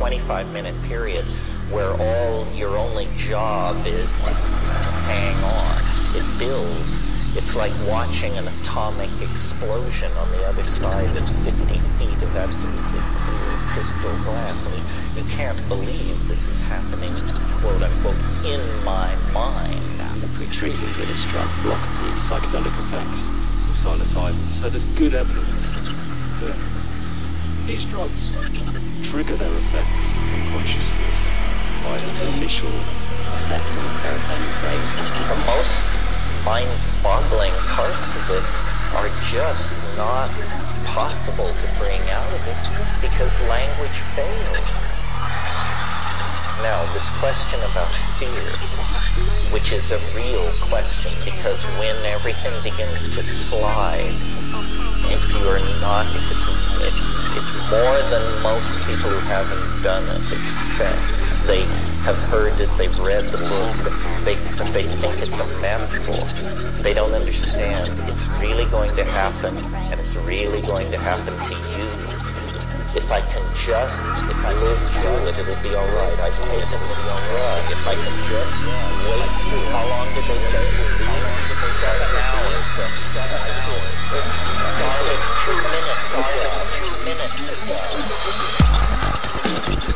25 minute periods where all your only job is to hang on. It builds. It's like watching an atomic explosion on the other side of 50 feet of absolutely clear crystal glass. I mean, you can't believe this is happening, quote unquote, in my mind. The pre-treatment with this drug blocked the psychedelic effects of psilocybin. So there's good evidence that these drugs trigger their effects on consciousness by an initial effect on serotonin waves. The most mind-boggling parts of it are just not possible to bring out of it because language fails. Now, this question about fear, which is a real question because when everything begins to slide, if you are not, if it's, it's, it's more than most people who haven't done it expect. They have heard it, they've read the book, they, they think it's a metaphor. They don't understand. It's really going to happen, and it's really going to happen to you. If I can just, if I live through it, it'll be alright. I've taken the drug. If I can just wait how long did they say It two minutes ago. Two minutes